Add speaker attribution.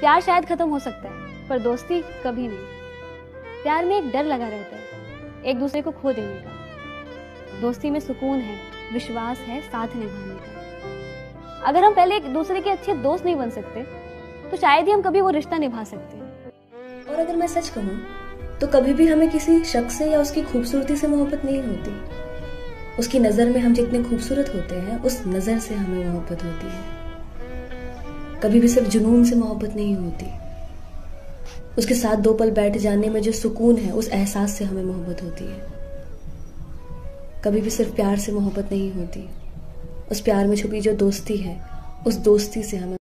Speaker 1: प्यार शायद खत्म हो सकता है, पर दोस्ती कभी नहीं। प्यार में एक डर लगा रहता है, एक दूसरे को खो देने का। दोस्ती में सुकून है, विश्वास है, साथ निभाने का। अगर हम पहले एक दूसरे के अच्छे दोस्त नहीं बन सकते तो शायद ही हम कभी वो रिश्ता निभा सकते हैं।
Speaker 2: और अगर मैं सच कहूँ तो कभी भी हमें किसी शख्स से या उसकी खूबसूरती से मोहब्बत नहीं होती। उसकी नज़र में हम जितने खूबसूरत होते हैं, उस नज़र से हमें मोहब्बत होती है। कभी भी सिर्फ़ जुनून से मोहब्बत नहीं होती। उसके साथ दो पल बैठ जाने में जो सुकून है, उस एहसास से हमें मोहब्बत होती है। कभी भी सिर्फ़ प्यार से मोहब्बत नहीं होती। उस प्यार में छुपी जो दोस्ती है, उस दोस्ती से हमें